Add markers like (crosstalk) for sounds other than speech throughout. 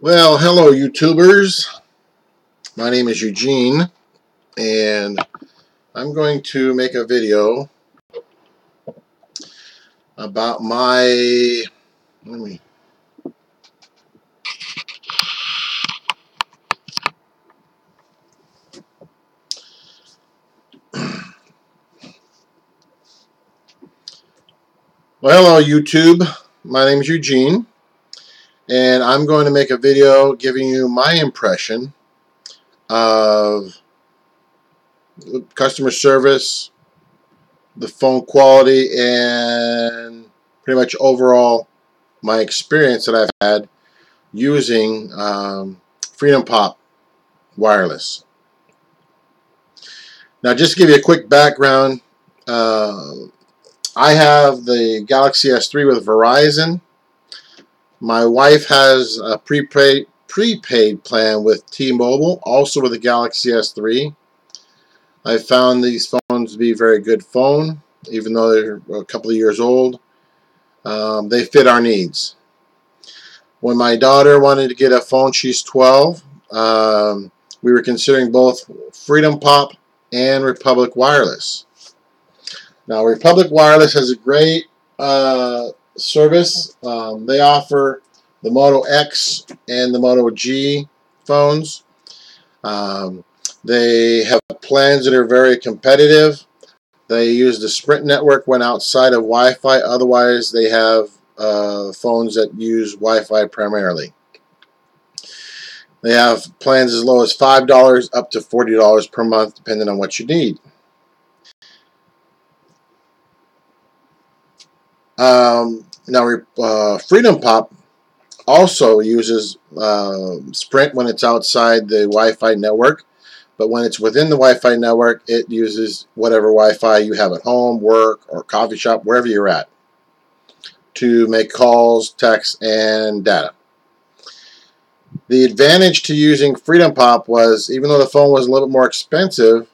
Well, hello YouTubers. My name is Eugene and I'm going to make a video about my let me Well, hello YouTube. My name is Eugene and I'm going to make a video giving you my impression of customer service, the phone quality, and pretty much overall my experience that I've had using um, Freedom Pop Wireless. Now just to give you a quick background, uh, I have the Galaxy S3 with Verizon my wife has a prepaid prepaid plan with T-Mobile, also with the Galaxy S3. I found these phones to be a very good phone, even though they're a couple of years old. Um, they fit our needs. When my daughter wanted to get a phone, she's 12. Um, we were considering both Freedom Pop and Republic Wireless. Now, Republic Wireless has a great uh, service. Um, they offer the Moto X and the Moto G phones. Um, they have plans that are very competitive. They use the Sprint network when outside of Wi-Fi. Otherwise, they have uh, phones that use Wi-Fi primarily. They have plans as low as $5 up to $40 per month, depending on what you need. Um, now, uh, Freedom Pop also uses uh, Sprint when it's outside the Wi-Fi network, but when it's within the Wi-Fi network, it uses whatever Wi-Fi you have at home, work, or coffee shop, wherever you're at, to make calls, texts, and data. The advantage to using Freedom Pop was, even though the phone was a little bit more expensive,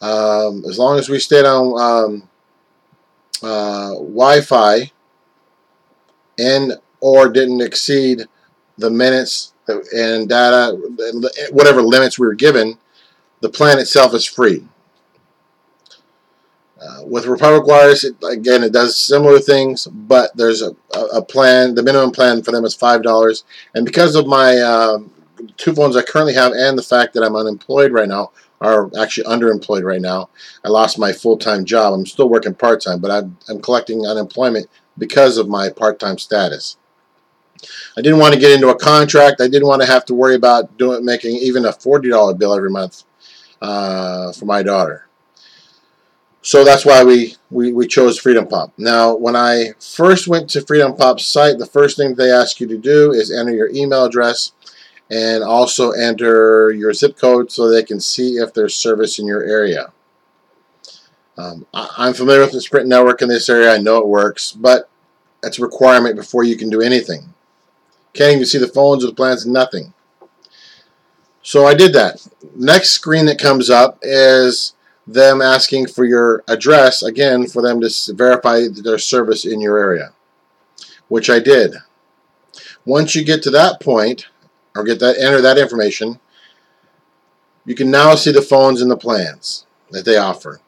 um, as long as we stayed on um, uh, Wi-Fi and or didn't exceed the minutes and data, whatever limits we were given, the plan itself is free. Uh, with Republic Wireless, it, again, it does similar things, but there's a, a, plan. The minimum plan for them is five dollars, and because of my uh, two phones I currently have, and the fact that I'm unemployed right now, are actually underemployed right now. I lost my full-time job. I'm still working part-time, but I'm, I'm collecting unemployment because of my part-time status. I didn't want to get into a contract. I didn't want to have to worry about doing making even a $40 bill every month uh, for my daughter. So that's why we, we, we chose Freedom Pop. Now, when I first went to Freedom Pop's site, the first thing they ask you to do is enter your email address and also enter your zip code so they can see if there's service in your area. Um, I, am familiar with the Sprint network in this area. I know it works, but that's a requirement before you can do anything. Can't even see the phones or the plans, nothing. So I did that. Next screen that comes up is them asking for your address, again, for them to verify their service in your area, which I did. Once you get to that point, or get that enter that information, you can now see the phones and the plans that they offer.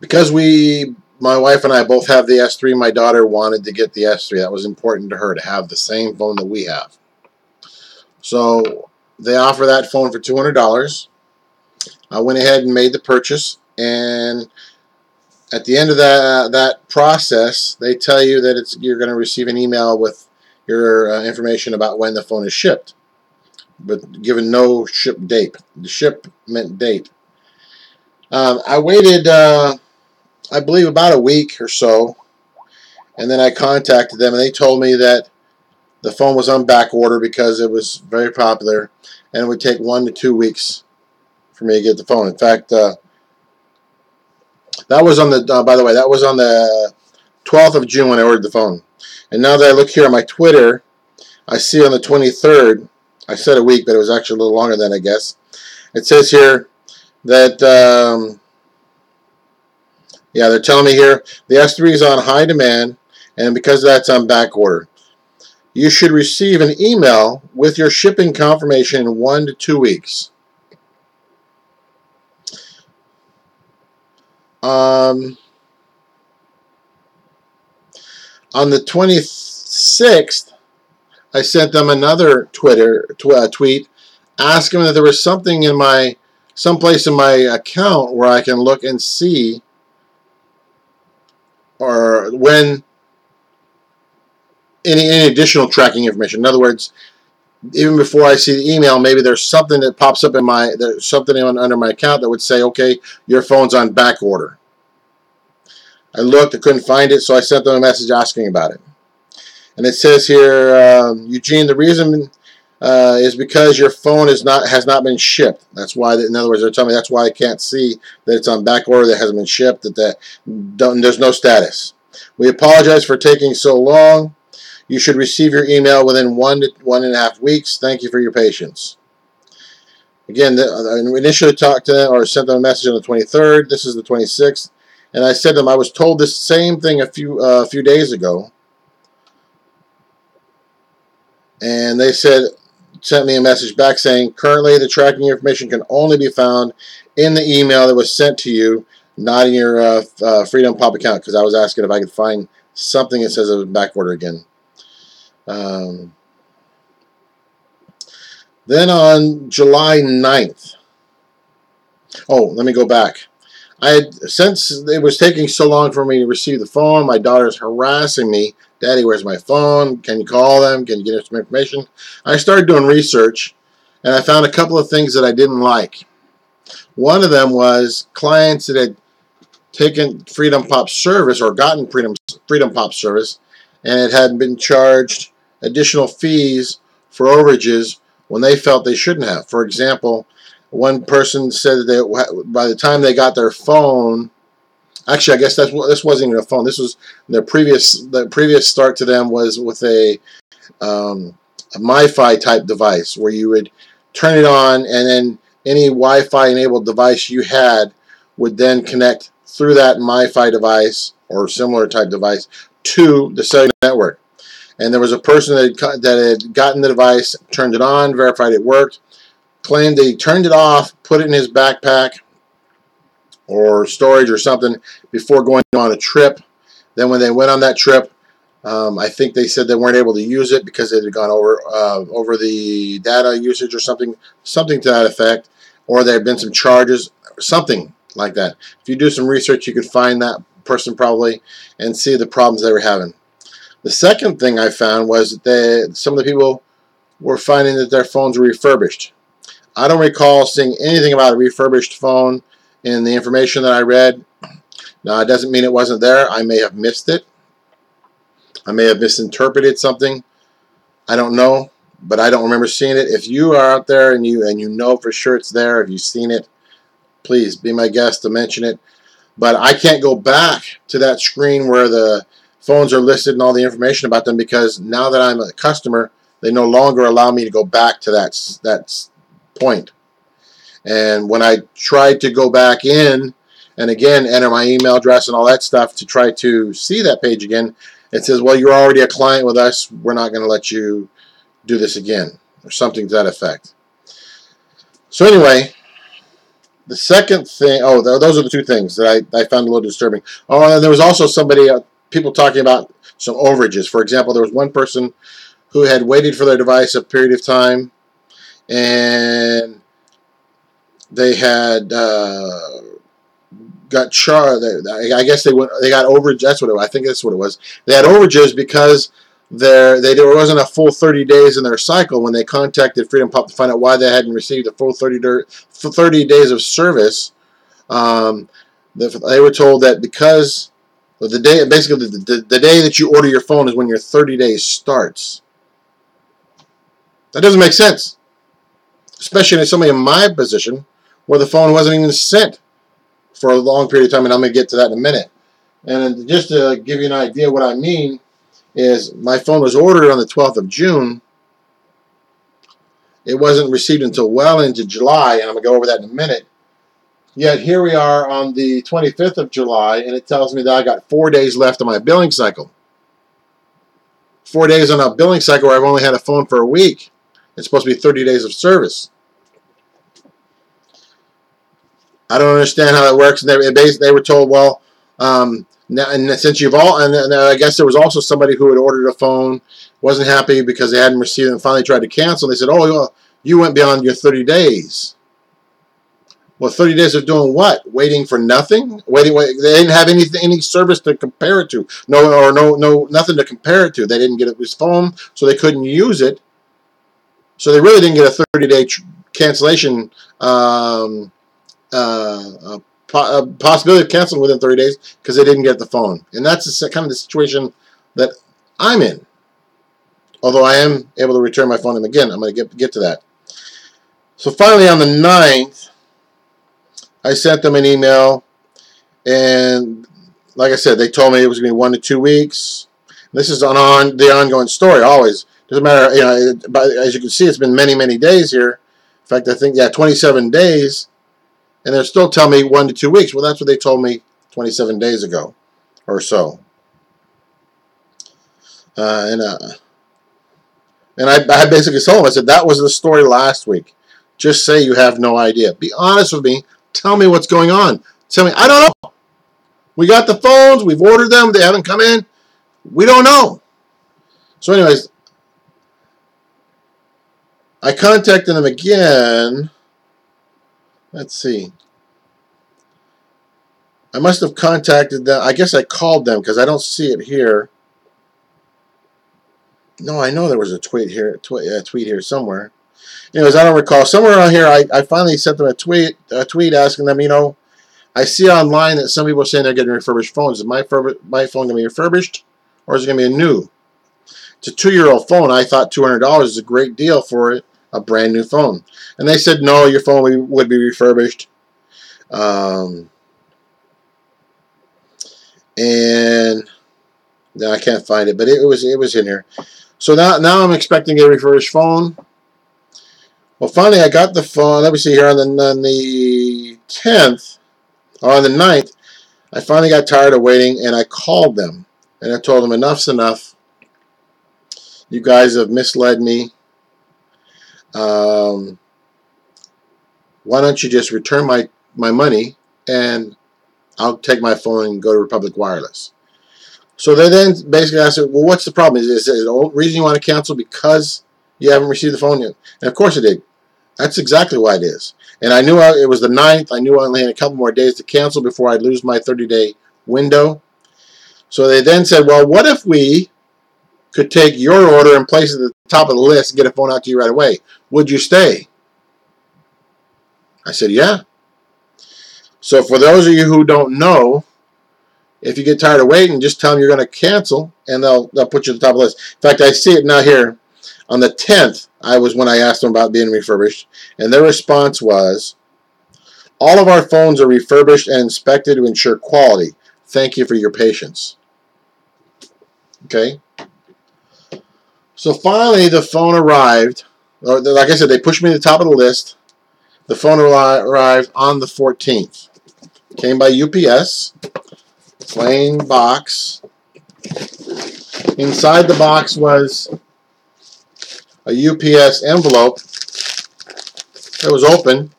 Because we, my wife and I both have the S3, my daughter wanted to get the S3. That was important to her to have the same phone that we have. So they offer that phone for $200. I went ahead and made the purchase and at the end of that that process, they tell you that it's you're going to receive an email with your uh, information about when the phone is shipped, but given no ship date, the shipment date. Um, I waited, uh, I believe, about a week or so, and then I contacted them, and they told me that the phone was on back order because it was very popular, and it would take one to two weeks for me to get the phone. In fact, uh, that was on the, uh, by the way, that was on the 12th of June when I ordered the phone. And now that I look here on my Twitter, I see on the 23rd, I said a week, but it was actually a little longer than I guess. It says here that, um, yeah, they're telling me here the S3 is on high demand, and because of that, it's on back order. you should receive an email with your shipping confirmation in one to two weeks. Um, on the 26th, I sent them another Twitter tw uh, tweet asking that there was something in my someplace in my account where I can look and see or when any, any additional tracking information. In other words, even before I see the email, maybe there's something that pops up in my there's something under my account that would say, okay, your phone's on back order. I looked, I couldn't find it, so I sent them a message asking about it. And it says here, um, Eugene, the reason uh, is because your phone is not has not been shipped. That's why, in other words, they're telling me that's why I can't see that it's on back order that hasn't been shipped. That that there's no status. We apologize for taking so long. You should receive your email within one to one and a half weeks. Thank you for your patience. Again, the, I initially talked to them or sent them a message on the 23rd. This is the 26th, and I said to them I was told this same thing a few uh, a few days ago, and they said sent me a message back saying currently the tracking information can only be found in the email that was sent to you, not in your uh, uh, Freedom Pop account because I was asking if I could find something that says it was back order again. Um, then on July 9th, oh, let me go back. I had, since it was taking so long for me to receive the phone, my daughter's harassing me. Daddy, where's my phone? Can you call them? Can you get some information? I started doing research, and I found a couple of things that I didn't like. One of them was clients that had taken Freedom Pop service or gotten Freedom, Freedom Pop service, and it had been charged additional fees for overages when they felt they shouldn't have. For example, one person said that by the time they got their phone, actually, I guess that's this wasn't even a phone. This was the previous the previous start to them was with a, um, a MiFi type device where you would turn it on and then any Wi-Fi enabled device you had would then connect through that MiFi device or similar type device to the cellular network. And there was a person that had, that had gotten the device, turned it on, verified it worked, claimed that he turned it off, put it in his backpack or storage or something before going on a trip. Then when they went on that trip, um, I think they said they weren't able to use it because it had gone over uh, over the data usage or something, something to that effect, or there had been some charges, something like that. If you do some research, you could find that person probably and see the problems they were having. The second thing I found was that they, some of the people were finding that their phones were refurbished. I don't recall seeing anything about a refurbished phone in the information that I read. Now, it doesn't mean it wasn't there. I may have missed it. I may have misinterpreted something. I don't know, but I don't remember seeing it. If you are out there and you and you know for sure it's there, if you've seen it, please be my guest to mention it. But I can't go back to that screen where the phones are listed and all the information about them because now that I'm a customer, they no longer allow me to go back to that that point. And when I tried to go back in and again enter my email address and all that stuff to try to see that page again, it says, well, you're already a client with us. We're not going to let you do this again or something to that effect. So anyway, the second thing, oh, those are the two things that I, I found a little disturbing. Oh, and there was also somebody, uh, people talking about some overages. For example, there was one person who had waited for their device a period of time and they had uh, got charged. I guess they went. They got overage. That's what it was. I think that's what it was. They had overages because there there wasn't a full 30 days in their cycle when they contacted Freedom Pop to find out why they hadn't received a full 30 30 days of service. Um, they were told that because the day basically the, the, the day that you order your phone is when your 30 days starts. That doesn't make sense especially in somebody in my position where the phone wasn't even sent for a long period of time, and I'm going to get to that in a minute. And just to give you an idea what I mean is my phone was ordered on the 12th of June. It wasn't received until well into July, and I'm going to go over that in a minute. Yet here we are on the 25th of July, and it tells me that I got four days left on my billing cycle. four days on a billing cycle where I've only had a phone for a week. It's supposed to be 30 days of service. I don't understand how that works. And they, they were told, well, um, and since you've all, and, and I guess there was also somebody who had ordered a phone, wasn't happy because they hadn't received it, and finally tried to cancel. They said, oh, well, you went beyond your 30 days. Well, 30 days of doing what? Waiting for nothing? Waiting, wait, they didn't have anything, any service to compare it to. No, or no, no, nothing to compare it to. They didn't get his phone, so they couldn't use it. So they really didn't get a 30-day cancellation um, uh, po possibility of canceling within 30 days because they didn't get the phone. And that's the, kind of the situation that I'm in. Although I am able to return my phone, and again, I'm going to get to that. So finally, on the 9th, I sent them an email, and like I said, they told me it was going to be one to two weeks. This is on, on the ongoing story, always. Doesn't matter, you know, but as you can see, it's been many, many days here. In fact, I think, yeah, 27 days, and they're still telling me one to two weeks. Well, that's what they told me 27 days ago or so. Uh, and uh, and I, I basically told them, I said, that was the story last week. Just say you have no idea. Be honest with me. Tell me what's going on. Tell me, I don't know. We got the phones. We've ordered them. They haven't come in. We don't know. So anyways, I contacted them again. Let's see. I must have contacted them. I guess I called them because I don't see it here. No, I know there was a tweet here, uh, tweet here somewhere anyways, I don't recall. Somewhere around here, I, I finally sent them a tweet, a tweet asking them, you know, I see online that some people are saying they're getting refurbished phones. Is my, my phone going to be refurbished, or is it going to be a new? It's a two-year-old phone. I thought $200 is a great deal for it, a brand new phone. And they said, no, your phone would be refurbished. Um, and no, I can't find it, but it, was it was in here. So now now I'm expecting a refurbished phone. Well, finally, I got the phone. Let me see here on the, on the 10th, or on the 9th, I finally got tired of waiting, and I called them. And I told them, enough's enough. You guys have misled me. Um, why don't you just return my, my money, and I'll take my phone and go to Republic Wireless. So they then basically asked, well, what's the problem? Is, is it the reason you want to cancel because you haven't received the phone yet? And of course it did. That's exactly why it is. And I knew I, it was the 9th. I knew I only had a couple more days to cancel before I'd lose my 30-day window. So they then said, well, what if we could take your order and place it at the top of the list and get a phone out to you right away? Would you stay? I said, yeah. So for those of you who don't know, if you get tired of waiting, just tell them you're going to cancel, and they'll they'll put you at the top of the list. In fact, I see it now here. On the 10th, I was when I asked them about being refurbished, and their response was, all of our phones are refurbished and inspected to ensure quality. Thank you for your patience. Okay. So finally, the phone arrived. Or like I said, they pushed me to the top of the list. The phone arrived on the 14th. Came by UPS. Plain box. Inside the box was a UPS envelope that was open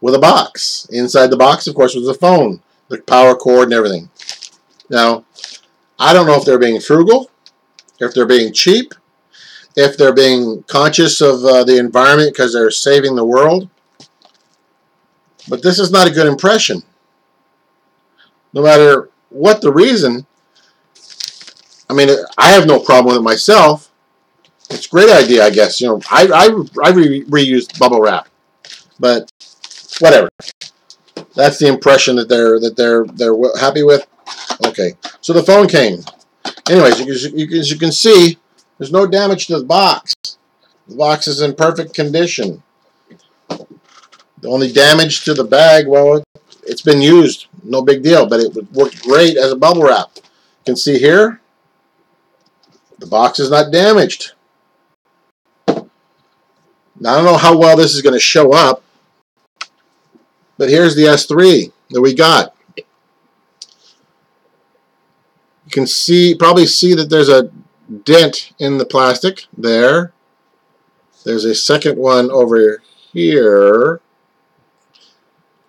with a box. Inside the box, of course, was a phone, the power cord and everything. Now, I don't know if they're being frugal, if they're being cheap, if they're being conscious of uh, the environment because they're saving the world. But this is not a good impression. No matter what the reason, I mean, I have no problem with it myself. It's a great idea, I guess. You know, I I, I re reused bubble wrap, but whatever. That's the impression that they're that they're they're happy with. Okay, so the phone came. Anyways, you, you, as you can see, there's no damage to the box. The box is in perfect condition. The only damage to the bag, well, it's been used. No big deal, but it worked great as a bubble wrap. You can see here, the box is not damaged. Now, I don't know how well this is going to show up, but here's the S3 that we got. You can see, probably see that there's a dent in the plastic there. There's a second one over here.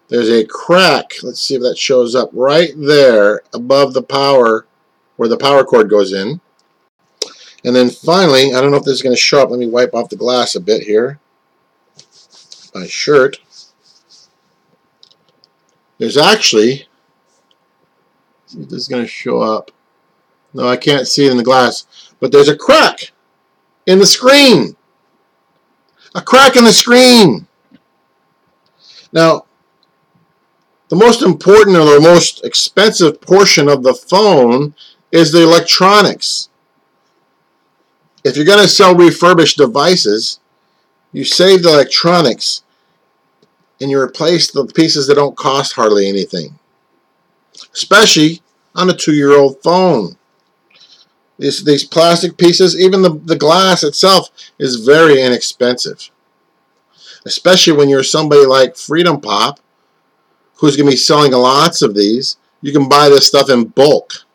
There's a crack. Let's see if that shows up right there above the power where the power cord goes in. And then finally, I don't know if this is going to show up. Let me wipe off the glass a bit here. My shirt. There's actually, this is going to show up. No, I can't see it in the glass. But there's a crack in the screen. A crack in the screen. Now, the most important or the most expensive portion of the phone is the electronics. If you're going to sell refurbished devices, you save the electronics and you replace the pieces that don't cost hardly anything. Especially on a two-year-old phone. These, these plastic pieces, even the, the glass itself is very inexpensive. Especially when you're somebody like Freedom Pop, who's going to be selling lots of these. You can buy this stuff in bulk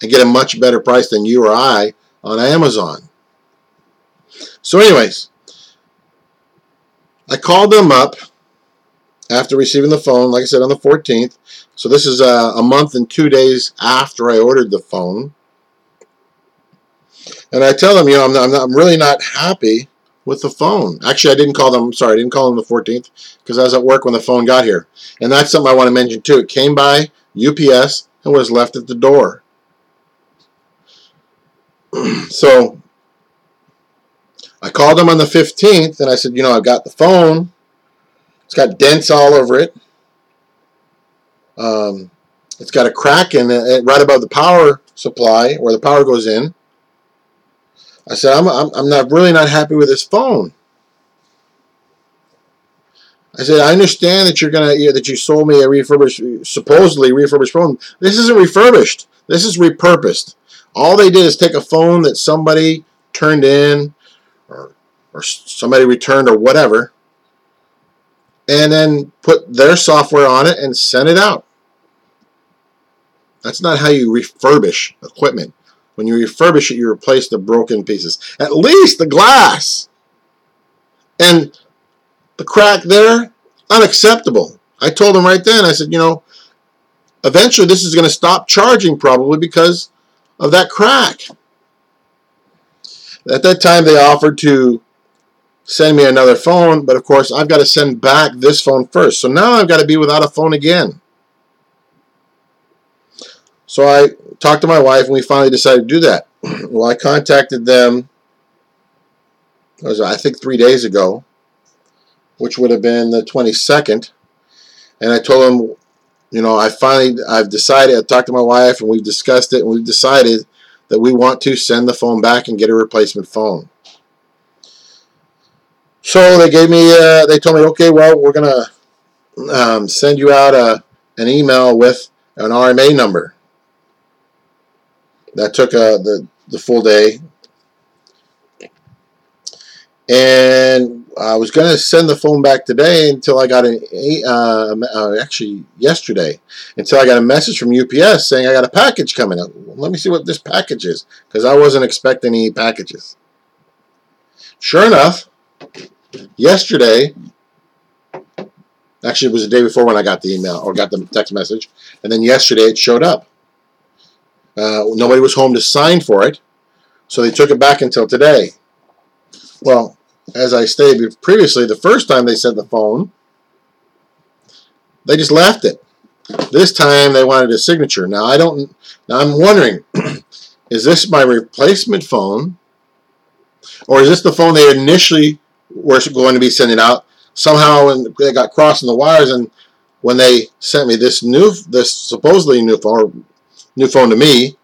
and get a much better price than you or I on Amazon. So anyways, I called them up after receiving the phone, like I said, on the 14th. So this is a, a month and two days after I ordered the phone. And I tell them, you know, I'm, not, I'm, not, I'm really not happy with the phone. Actually, I didn't call them, sorry, I didn't call them the 14th because I was at work when the phone got here. And that's something I want to mention too. It came by UPS and was left at the door. (clears throat) so I called them on the 15th and I said, you know, I've got the phone. It's got dents all over it. Um, it's got a crack in it right above the power supply where the power goes in. I said, I'm, I'm, I'm not really not happy with this phone. I said, I understand that you're gonna that you sold me a refurbished, supposedly refurbished phone. This isn't refurbished. This is repurposed. All they did is take a phone that somebody turned in, or or somebody returned, or whatever, and then put their software on it and sent it out. That's not how you refurbish equipment. When you refurbish it, you replace the broken pieces. At least the glass. And the crack there, unacceptable. I told him right then, I said, you know, eventually this is going to stop charging probably because of that crack. At that time, they offered to send me another phone, but of course, I've got to send back this phone first. So now I've got to be without a phone again. So I talked to my wife, and we finally decided to do that. (clears throat) well, I contacted them, was I think three days ago, which would have been the 22nd, and I told them, you know, I finally, I've decided, I talked to my wife, and we've discussed it, and we've decided that we want to send the phone back and get a replacement phone. So they gave me, uh, they told me, okay, well, we're going to um, send you out a, an email with an RMA number. That took uh, the, the full day. And I was going to send the phone back today until I got an, uh, uh, actually yesterday, until I got a message from UPS saying I got a package coming up. Let me see what this package is, because I wasn't expecting any packages. Sure enough, yesterday, actually it was the day before when I got the email or got the text message, and then yesterday it showed up. Uh, nobody was home to sign for it, so they took it back until today. Well, as I stated previously, the first time they sent the phone, they just left it. This time they wanted a signature. Now I don't. Now I'm wondering, (clears throat) is this my replacement phone, or is this the phone they initially were going to be sending out? Somehow they got crossing the wires, and when they sent me this new, this supposedly new phone, new phone to me.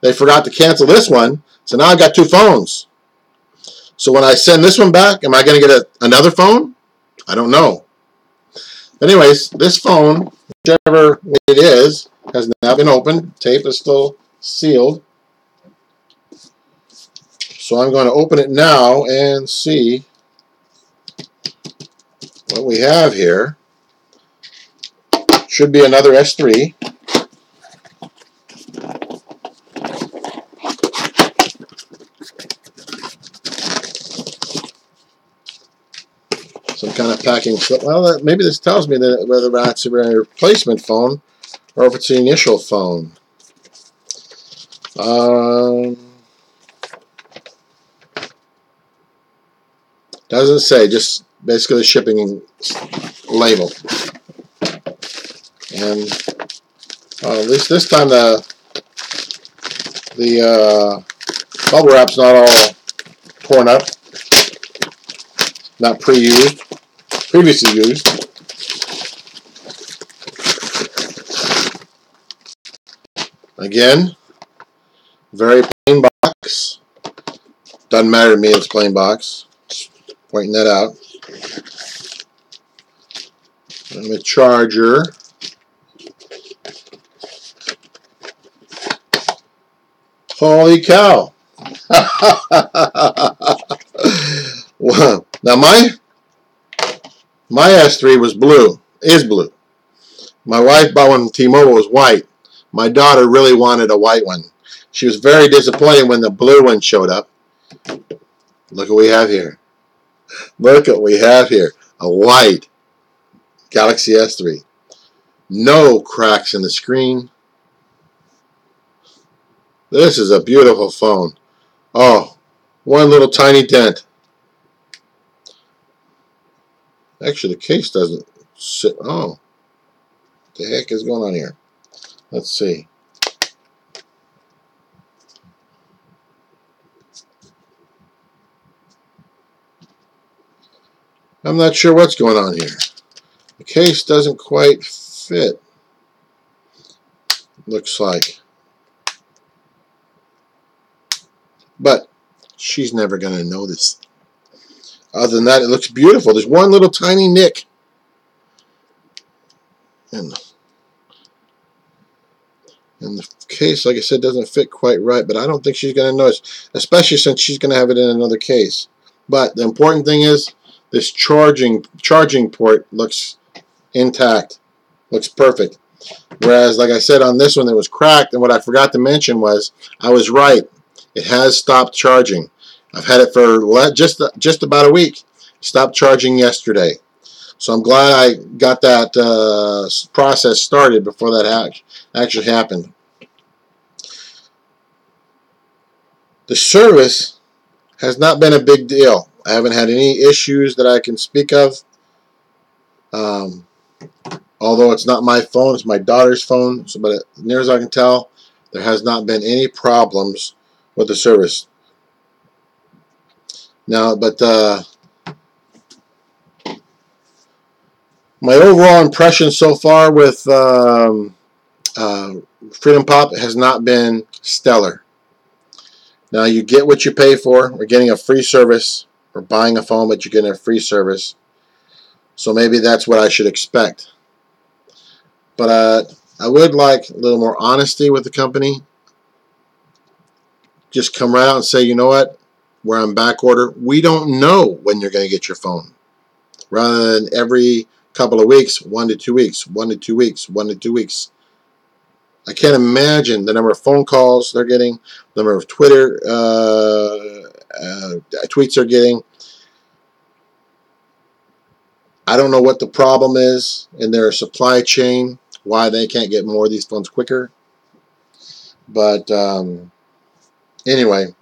They forgot to cancel this one, so now I've got two phones. So when I send this one back, am I going to get a, another phone? I don't know. Anyways, this phone, whichever it is, has now been opened. Tape is still sealed. So I'm going to open it now and see what we have here. Should be another S3. Packing. Well, maybe this tells me that whether that's a replacement phone or if it's the initial phone. Um, doesn't say, just basically the shipping label. And uh, at least this time the the uh, bubble wrap's not all torn up, not pre-used, previously used. Again, very plain box. Doesn't matter to me it's plain box. Just pointing that out. And a charger. Holy cow. (laughs) wow. Now my my S3 was blue, is blue. My wife bought one from T-Mobile was white. My daughter really wanted a white one. She was very disappointed when the blue one showed up. Look what we have here. Look what we have here. A white Galaxy S3. No cracks in the screen. This is a beautiful phone. Oh, one little tiny dent. Actually, the case doesn't sit. Oh, the heck is going on here? Let's see. I'm not sure what's going on here. The case doesn't quite fit. Looks like. But she's never going to notice. Other than that, it looks beautiful. There's one little tiny nick. And, and the case, like I said, doesn't fit quite right, but I don't think she's going to notice, especially since she's going to have it in another case. But the important thing is this charging charging port looks intact. Looks perfect. Whereas, like I said, on this one it was cracked, and what I forgot to mention was I was right. It has stopped charging. I've had it for just just about a week. Stopped charging yesterday. So I'm glad I got that uh, process started before that actually happened. The service has not been a big deal. I haven't had any issues that I can speak of. Um, although it's not my phone, it's my daughter's phone. So, but as near as I can tell, there has not been any problems with the service. Now, but uh, my overall impression so far with um, uh, Freedom Pop has not been stellar. Now, you get what you pay for. We're getting a free service. We're buying a phone, but you're getting a free service. So maybe that's what I should expect. But uh, I would like a little more honesty with the company. Just come right out and say, you know what, we're on back order. We don't know when you're going to get your phone. Rather than every couple of weeks, one to two weeks, one to two weeks, one to two weeks. I can't imagine the number of phone calls they're getting, the number of Twitter uh, uh, tweets they're getting, I don't know what the problem is in their supply chain, why they can't get more of these phones quicker. But um, anyway,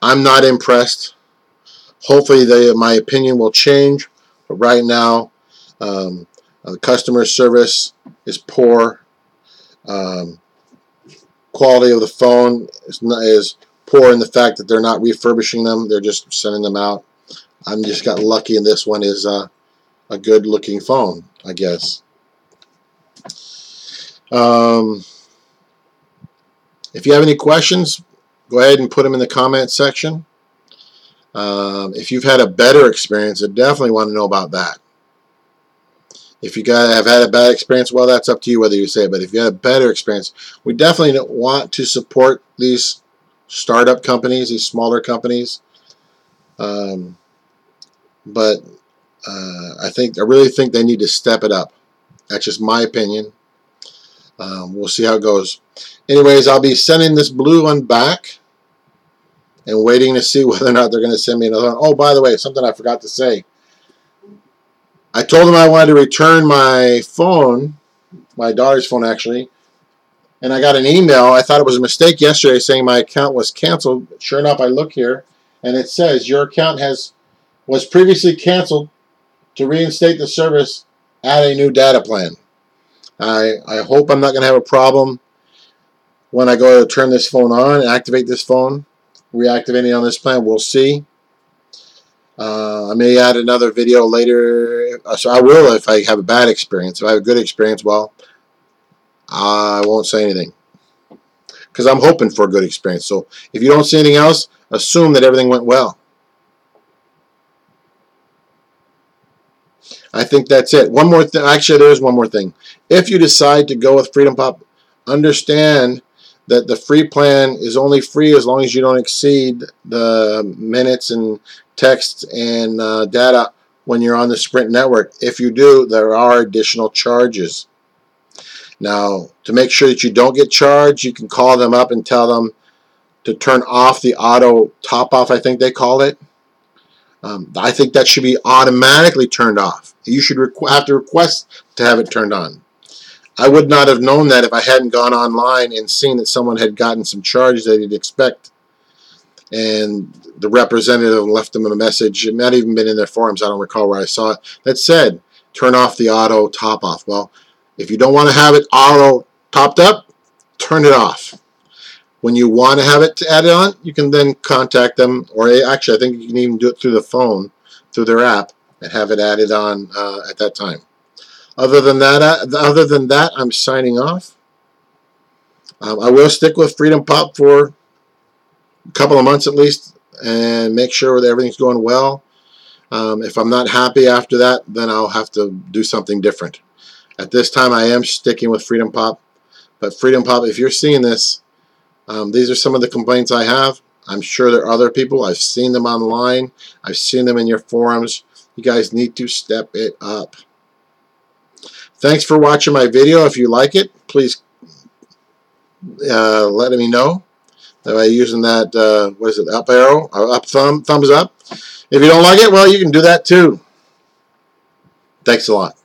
I'm not impressed. Hopefully, they, my opinion will change. But right now, um, uh, customer service is poor. Um, quality of the phone is, not, is poor in the fact that they're not refurbishing them. They're just sending them out. I'm just got lucky, and this one is uh, a good looking phone, I guess. Um, if you have any questions, go ahead and put them in the comment section. Um, if you've had a better experience, I definitely want to know about that. If you guys have had a bad experience, well, that's up to you whether you say it. But if you had a better experience, we definitely want to support these startup companies, these smaller companies. Um, but uh, I think I really think they need to step it up. That's just my opinion. Um, we'll see how it goes. Anyways, I'll be sending this blue one back and waiting to see (laughs) whether or not they're going to send me another one. Oh, by the way, something I forgot to say. I told them I wanted to return my phone, my daughter's phone actually, and I got an email. I thought it was a mistake yesterday saying my account was canceled. Sure enough, I look here and it says your account has was previously canceled. To reinstate the service, add a new data plan. I, I hope I'm not going to have a problem when I go to turn this phone on and activate this phone. Reactivating on this plan, we'll see. Uh, I may add another video later. Uh, so I will if I have a bad experience. If I have a good experience, well, I won't say anything. Because I'm hoping for a good experience. So if you don't see anything else, assume that everything went well. I think that's it. One more thing. Actually, there is one more thing. If you decide to go with Freedom Pop, understand that the free plan is only free as long as you don't exceed the minutes and text and uh, data when you're on the Sprint network. If you do, there are additional charges. Now, to make sure that you don't get charged, you can call them up and tell them to turn off the auto top off, I think they call it. Um, I think that should be automatically turned off. You should have to request to have it turned on. I would not have known that if I hadn't gone online and seen that someone had gotten some charges they didn't expect. And the representative left them a message. It might even been in their forums. I don't recall where I saw it. That said, turn off the auto top off. Well, if you don't want to have it auto topped up, turn it off. When you want to have it added on, you can then contact them, or actually, I think you can even do it through the phone, through their app, and have it added on uh, at that time. Other than that, uh, other than that, I'm signing off. Um, I will stick with Freedom Pop for a couple of months at least, and make sure that everything's going well. Um, if I'm not happy after that, then I'll have to do something different. At this time, I am sticking with Freedom Pop. But Freedom Pop, if you're seeing this, um, these are some of the complaints I have. I'm sure there are other people. I've seen them online. I've seen them in your forums. You guys need to step it up. Thanks for watching my video. If you like it, please uh, let me know by using that, uh, what is it, up arrow, or up thumb, thumbs up. If you don't like it, well, you can do that too. Thanks a lot.